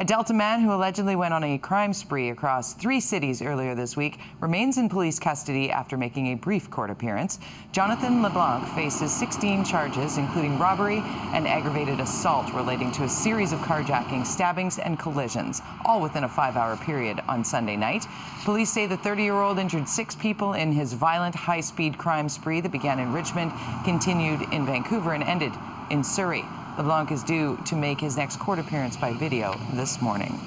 A Delta man who allegedly went on a crime spree across three cities earlier this week remains in police custody after making a brief court appearance. Jonathon LeBlanc faces 16 charges, including robbery and aggravated assault relating to a series of carjacking, stabbings, and collisions, all within a five hour period on Sunday night. Police say the 30 year old injured six people in his violent, high speed crime spree that began in Richmond, continued in Vancouver, and ended in Surrey. LeBlanc is due to make his next court appearance by video this morning.